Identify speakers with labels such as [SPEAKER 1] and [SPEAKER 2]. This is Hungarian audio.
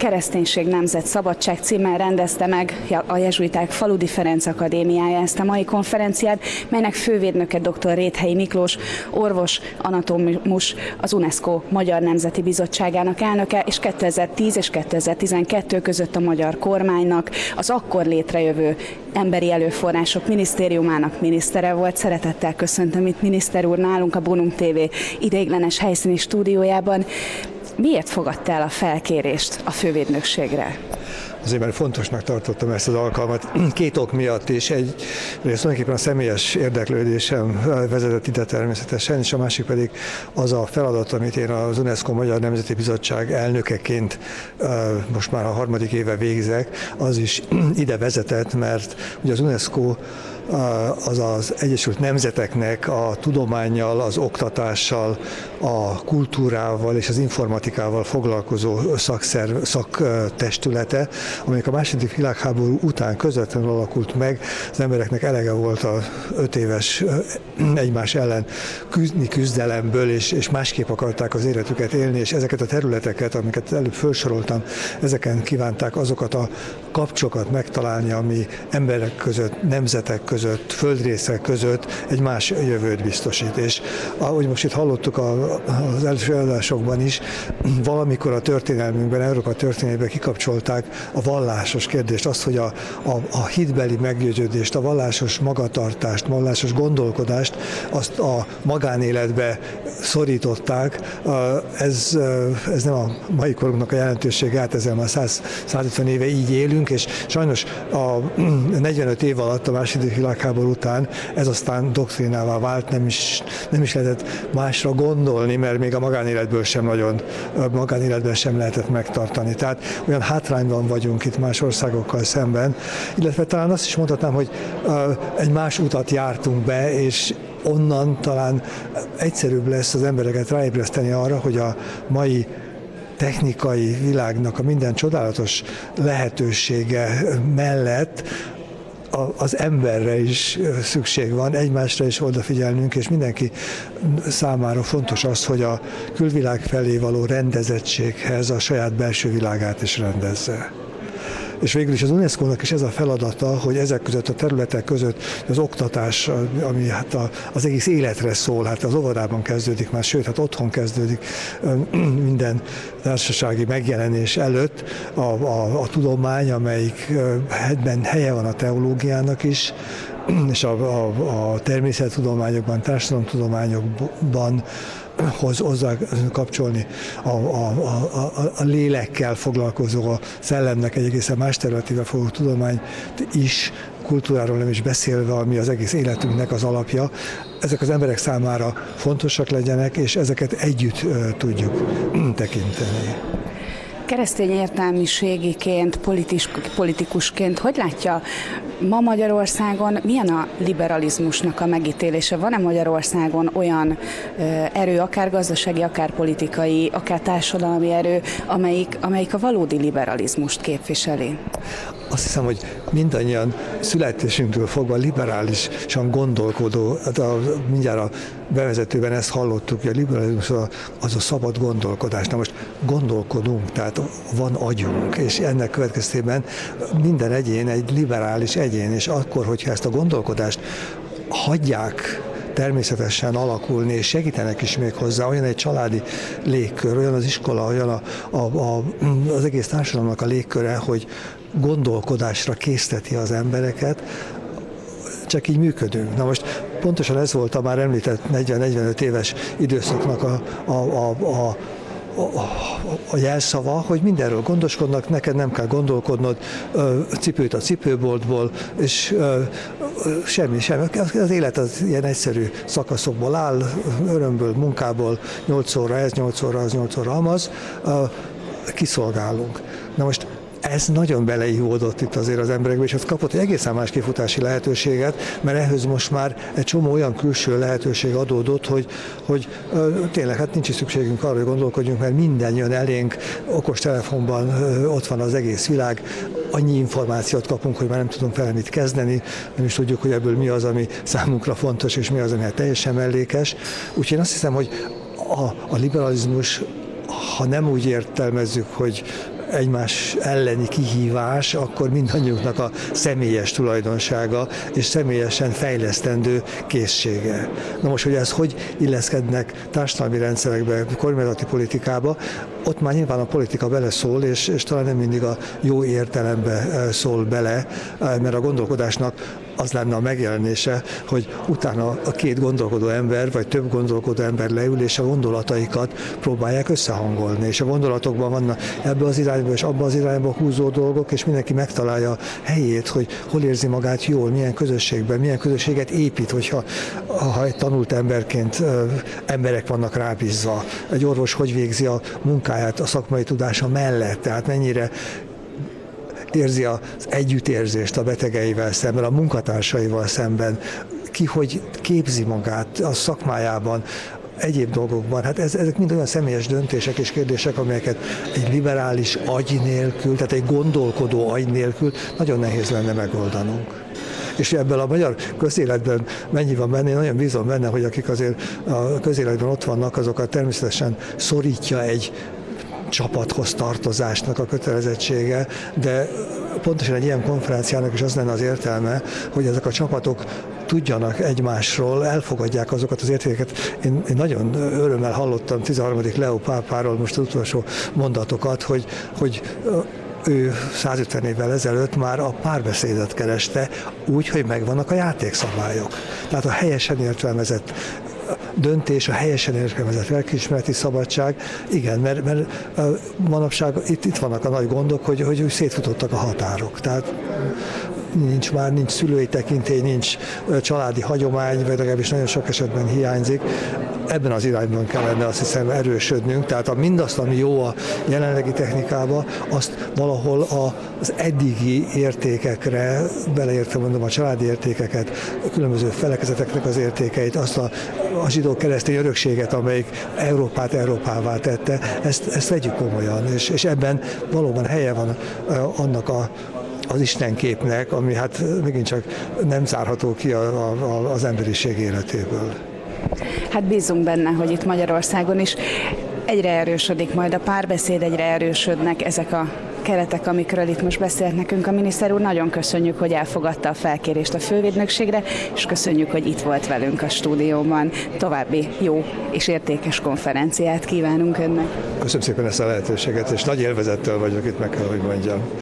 [SPEAKER 1] Kereszténység Nemzet Szabadság címmel rendezte meg a Jezsuiták Faludi Ferenc Akadémiája ezt a mai konferenciát, melynek fővédnöke dr. Réthelyi Miklós, orvos, anatómus, az UNESCO Magyar Nemzeti Bizottságának elnöke, és 2010 és 2012 között a magyar kormánynak az akkor létrejövő Emberi Előforrások Minisztériumának minisztere volt. Szeretettel köszöntöm itt miniszter úr nálunk a Bonum TV ideiglenes helyszíni stúdiójában. Miért fogadta el a felkérést a fővédnökségre?
[SPEAKER 2] azért mert fontosnak tartottam ezt az alkalmat. Két ok miatt is. Egy, tulajdonképpen a személyes érdeklődésem vezetett ide természetesen, és a másik pedig az a feladat, amit én az UNESCO Magyar Nemzeti Bizottság elnökeként most már a harmadik éve végzek, az is ide vezetett, mert ugye az UNESCO az az Egyesült Nemzeteknek a tudományjal, az oktatással, a kultúrával és az informatikával foglalkozó szakszerv, szaktestülete, amelyik a második világháború után közvetlenül alakult meg. Az embereknek elege volt a öt éves egymás ellen küzdni küzdelemből, és, és másképp akarták az életüket élni, és ezeket a területeket, amiket előbb felsoroltam, ezeken kívánták azokat a kapcsokat megtalálni, ami emberek között, nemzetek között, földrészek között egy más jövőt biztosít. És ahogy most itt hallottuk az első előadásokban is, valamikor a történelmünkben, Európa történelmében kikapcsolták a vallásos kérdést, azt, hogy a, a, a hitbeli meggyőződést, a vallásos magatartást, vallásos gondolkodást, azt a magánéletbe szorították. Ez, ez nem a mai korunknak a jelentősége, hát ezzel már 100, 150 éve így élünk, és sajnos a 45 év alatt a második világháború után ez aztán doktrinává vált, nem is, nem is lehetett másra gondolni, mert még a magánéletből sem nagyon, magánéletben sem lehetett megtartani. Tehát olyan hátrányban vagyunk itt más országokkal szemben, illetve talán azt is mondhatnám, hogy egy más utat jártunk be, és onnan talán egyszerűbb lesz az embereket ráébreszteni arra, hogy a mai technikai világnak a minden csodálatos lehetősége mellett az emberre is szükség van, egymásra is odafigyelnünk, és mindenki számára fontos az, hogy a külvilág felé való rendezettséghez a saját belső világát is rendezze. És végül is az UNESCO-nak is ez a feladata, hogy ezek között a területek között az oktatás, ami hát az egész életre szól, hát az óvodában kezdődik már, sőt, hát otthon kezdődik minden társasági megjelenés előtt. A, a, a tudomány, amelyikben helye van a teológiának is, és a, a, a természettudományokban, társadalomtudományokban hoz, hozzá kapcsolni a, a, a, a lélekkel foglalkozó, a szellemnek egy egészen más területével fogó tudományt is, kultúráról nem is beszélve, ami az egész életünknek az alapja, ezek az emberek számára fontosak legyenek, és ezeket együtt tudjuk tekinteni
[SPEAKER 1] keresztény értelmiségiként, politis, politikusként, hogy látja ma Magyarországon, milyen a liberalizmusnak a megítélése? Van-e Magyarországon olyan erő, akár gazdasági, akár politikai, akár társadalmi erő, amelyik, amelyik a valódi liberalizmust képviseli?
[SPEAKER 2] Azt hiszem, hogy mindannyian születésünktől fogva liberálisan gondolkodó, hát a, mindjárt a bevezetőben ezt hallottuk, hogy a liberalizmus az a szabad gondolkodás. Na most gondolkodunk, tehát van agyunk, és ennek következtében minden egyén egy liberális egyén, és akkor, hogyha ezt a gondolkodást hagyják természetesen alakulni, és segítenek is még hozzá, olyan egy családi légkör, olyan az iskola, olyan a, a, a, az egész társadalomnak a légköre, hogy gondolkodásra készteti az embereket, csak így működünk. Na most pontosan ez volt a már említett 40-45 éves időszaknak a, a, a, a a, jelszava, hogy mindenről gondoskodnak, neked nem kell gondolkodnod, cipőt a cipőboltból, és semmi, semmi. Az élet az ilyen egyszerű szakaszokból áll, örömből, munkából, 8 óra ez, 8 óra az, 8 óra amaz, kiszolgálunk. Na most ez nagyon beleívódott itt azért az emberekbe, és az kapott egy egészen más kifutási lehetőséget, mert ehhez most már egy csomó olyan külső lehetőség adódott, hogy, hogy tényleg hát nincs is szükségünk arra, hogy gondolkodjunk, mert minden jön elénk, okos telefonban ott van az egész világ, annyi információt kapunk, hogy már nem tudunk vele mit kezdeni, nem is tudjuk, hogy ebből mi az, ami számunkra fontos, és mi az, ami hát teljesen mellékes. Úgyhogy én azt hiszem, hogy a, a liberalizmus ha nem úgy értelmezzük, hogy egymás elleni kihívás, akkor mindannyiunknak a személyes tulajdonsága és személyesen fejlesztendő készsége. Na most, hogy ez hogy illeszkednek társadalmi rendszerekbe, kormányzati politikába, ott már nyilván a politika beleszól, és, és talán nem mindig a jó értelembe szól bele, mert a gondolkodásnak az lenne a megjelenése, hogy utána a két gondolkodó ember, vagy több gondolkodó ember leül, és a gondolataikat próbálják összehangolni. És a gondolatokban vannak ebbe az irányba és abba az irányba húzó dolgok, és mindenki megtalálja a helyét, hogy hol érzi magát jól, milyen közösségben, milyen közösséget épít, hogyha ha egy tanult emberként emberek vannak rábízva. Egy orvos hogy végzi a munkáját a szakmai tudása mellett, tehát mennyire érzi az együttérzést a betegeivel szemben, a munkatársaival szemben, ki hogy képzi magát a szakmájában, egyéb dolgokban. Hát ez, ezek mind olyan személyes döntések és kérdések, amelyeket egy liberális agy nélkül, tehát egy gondolkodó agy nélkül nagyon nehéz lenne megoldanunk és ebből a magyar közéletben mennyi van benne, én nagyon bízom benne, hogy akik azért a közéletben ott vannak, azokat természetesen szorítja egy csapathoz tartozásnak a kötelezettsége, de pontosan egy ilyen konferenciának is az lenne az értelme, hogy ezek a csapatok tudjanak egymásról, elfogadják azokat az értékeket. Én, én nagyon örömmel hallottam 13. Leo pápáról most az utolsó mondatokat, hogy, hogy ő 150 évvel ezelőtt már a párbeszédet kereste úgy, hogy megvannak a játékszabályok. Tehát a helyesen értelmezett döntés, a helyesen értelmezett lelkiismereti szabadság, igen, mert, mert manapság itt, itt vannak a nagy gondok, hogy, hogy szétfutottak a határok. Tehát nincs már, nincs szülői tekintély, nincs családi hagyomány, vagy legalábbis nagyon sok esetben hiányzik. Ebben az irányban kellene azt hiszem erősödnünk, tehát a mindazt, ami jó a jelenlegi technikába, azt valahol az eddigi értékekre, beleértve mondom a családi értékeket, a különböző felekezeteknek az értékeit, azt a, a zsidó keresztény örökséget, amelyik Európát Európává tette, ezt, ezt vegyük komolyan, és, és ebben valóban helye van annak a az Istenképnek, ami hát megint csak nem zárható ki a, a, az emberiség életéből.
[SPEAKER 1] Hát bízunk benne, hogy itt Magyarországon is egyre erősödik majd a párbeszéd, egyre erősödnek ezek a keretek, amikről itt most beszélt nekünk a miniszter úr. Nagyon köszönjük, hogy elfogadta a felkérést a fővédnökségre, és köszönjük, hogy itt volt velünk a stúdióban. További jó és értékes konferenciát kívánunk önnek.
[SPEAKER 2] Köszönöm szépen ezt a lehetőséget, és nagy élvezettel vagyok itt, meg kell, hogy mondjam.